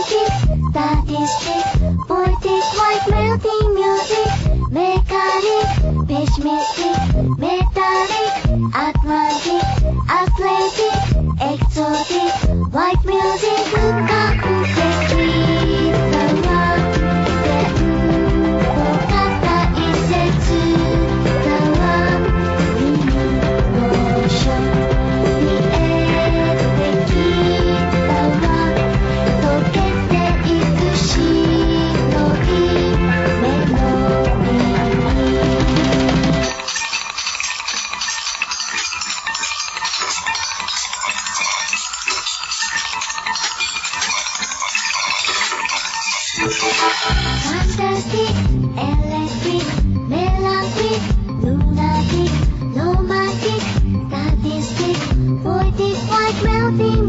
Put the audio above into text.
magic, statistic, voltage like melting music, mechanic, pessimistic, mystic, metallic, atlantic, athletic, exotic, white music. Fantastic, electric, melodic, lunatic, romantic, statistic, poetic, white melting